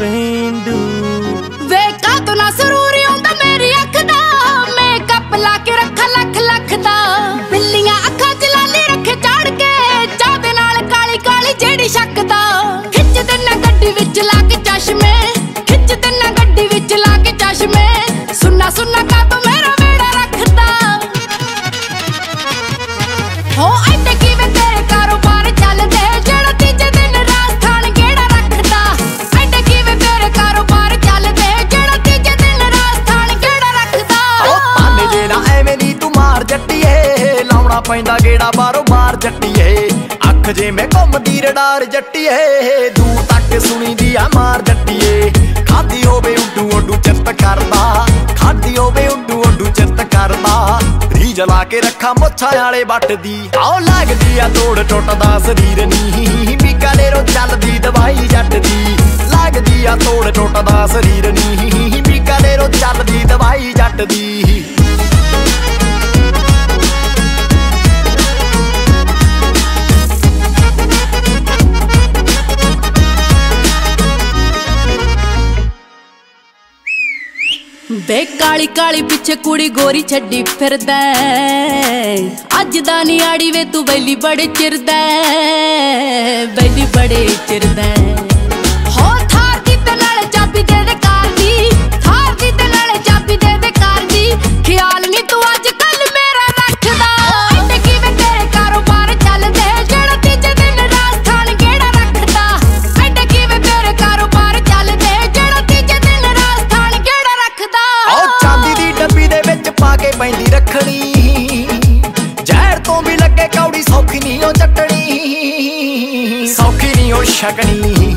ਪੇਂਡੂ ਵੇ ਕਾਤੋਂ ਨਾ ਸਰੂਰ ਆਉਂਦਾ ਲਾਉਣਾ ਪੈਂਦਾ ਗੇੜਾ ਬਾਰੋ ਬਾਰ ਜੱਟੀਏ। ਅੱਖ ਜਿਵੇਂ ਘੁੰਮਦੀ ਰਡਾਰ ਜੱਟੀਏ। ਦੂਰ ਤੱਕ ਸੁਣੀਦੀ ਆ ਮਾਰ ਜੱਟੀਏ। ਖਾਦੀ ਹੋਵੇ ਉੱਡੂ ਉੱਡੂ ਚਿੱਤ ਕਰਦਾ। ਖਾਦੀ ਹੋਵੇ ਉੱਡੂ ਉੱਡੂ ਚਿੱਤ ਕਰਦਾ। ਰੀ ਜਲਾ ਕੇ ਰੱਖਾਂ ਮੁੱਛਾਂ ਵਾਲੇ ਵੱਟ ਦੀ। ਆਓ ਲੱਗਦੀ ਆ ਤੋੜ ਟੁੱਟਦਾ ਸਰੀਰ ਨੀ। ਬੀਕਾਨੇਰੋਂ ਚੱਲਦੀ ਦਵਾਈ ਜੱਟ ਦੀ। ਲੱਗਦੀ ਆ ਤੋੜ ਟੁੱਟਦਾ ਸਰੀਰ ਨੀ। ਬੀਕਾਨੇਰੋਂ ਚੱਲਦੀ ਦਵਾਈ ਜੱਟ ਦੀ। ਵੇ ਕਾਲੀ ਕਾਲੀ ਪਿੱਛੇ ਕੁੜੀ ਗੋਰੀ ਛੱਡੀ ਫਿਰਦਾ ਅੱਜ ਦਾ ਨਿਆੜੀ ਵੇ ਤੂੰ ਬੈਲੀ ਬੜੇ ਚਿਰਦਾ ਹੈ। ਬੈਲੀ ਬੜੇ ਚਿਰਦਾ ਪੈਂਦੀ ਰੱਖਣੀ। ਜ਼ਹਿਰ ਤੋਂ ਵੀ ਲੱਗੇ ਕੌੜੀ ਸੌਖੀ ਨਹੀਂ ਉਹ ਚੱਟਣੀ। ਸੌਖੀ ਨਹੀਂ ਉਹ ਛਕਣੀ।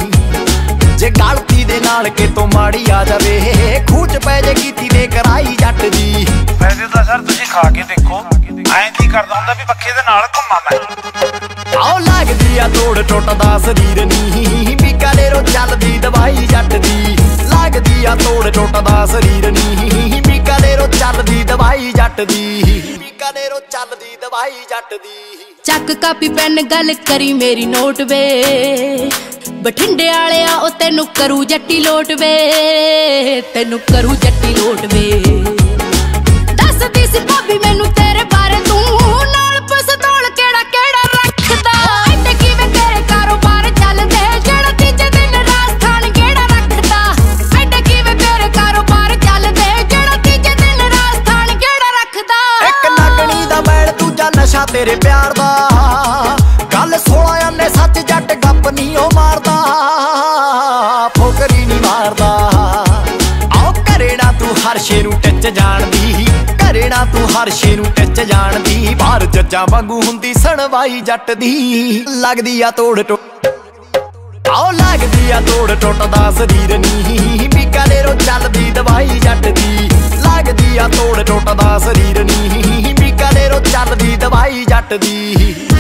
ਜੇ ਗਲਤੀ ਦੇ ਨਾਲ ਕਿਤੋਂ ਮਾੜੀ ਆ ਜਾਵੇ ਖੂਚ ਪੈ ਜੇ ਕੀਤੀ ਦੇ ਕਰਾਈ ਜੱਟ ਦੀ। ਵੈਸੇ ਤਾਂ ਸਰ ਤੁਸੀਂ ਖਾ ਕੇ ਦੇਖੋ ਐਂ ਕੀ ਕਰਦਾ ਹੁੰਦਾ ਵੀ ਪੱਖੇ ਦੇ ਨਾਲ ਘੁੰਮਾਂ ਮੈਂ। ਆਓ ਲੱਗਦੀ ਆ ਤੋੜ ਟੁੱਟਦਾ ਸਰੀਰ ਨੀ। ਬੀਕਾਨੇਰੋਂ ਚੱਲਦੀ ਦਵਾਈ ਜੱਟ ਦੀ। ਲੱਗਦੀ ਆ ਤੋੜ ਟੁੱਟਦਾ ਸਰੀਰ ਨੀ। ਬੀਕਾਨੇਰੋਂ ਚੱਲਦੀ ਦਵਾਈ ਜੱਟ ਦੀ ਬੀਕਾਨੇਰੋਂ ਚੱਲਦੀ ਦਵਾਈ ਜੱਟ ਦੀ ਚੱਕ ਕਾਪੀ ਪੈਨ ਗੱਲ ਕਰੀ ਮੇਰੀ ਨੋਟ ਵੇ। ਬਠਿੰਡੇ ਵਾਲਿਆ ਉਹ ਤੈਨੂੰ ਕਰੂ ਜੱਟੀ ਲੋਟ ਵੇ। ਤੈਨੂੰ ਕਰੂ ਜੱਟੀ ਲੋਟ ਵੇ। ਦੱਸਦੀ ਸੀ ਨਸ਼ਾ ਤੇਰੇ ਪਿਆਰ ਦਾ। ਗੱਲ 16 ਆਨੇ ਸੱਚ ਜੱਟ ਗੱਪ ਨਹੀਂ ਉਹ ਮਾਰਦਾ, ਫੋਕਰੀ ਨਹੀਂ ਮਾਰਦਾ। ਆਓ ਘਰੇ ਨਾ ਤੂੰ ਹਰ ਸ਼ੇ ਨੂੰ ਟੱਚ ਜਾਣਦੀ ਘਰੇ ਨਾ ਤੂੰ ਹਰ ਸ਼ੇ ਨੂੰ ਟੱਚ ਜਾਣਦੀ। ਬਾਹਰ ਜੱਜਾਂ ਵਾਂਗੂ ਹੁੰਦੀ ਸਣਵਾਈ ਜੱਟ ਦੀ। ਲੱਗਦੀ ਆ ਤੋੜ ਟੁੱਟ ਆਓ ਲੱਗਦੀ ਆ ਤੋੜ ਟੁੱਟਦਾ ਸਰੀਰ ਨੀ। ਬੀਕਾਨੇਰੋਂ ਚੱਲਦੀ ਦਵਾਈ ਜੱਟ ਦੀ। ਲੱਗਦੀ ਆ ਤੋੜ ਟੁੱਟਦਾ ਸਰੀਰ ਨੀ। ਬੀਕਾਨੇਰੋਂ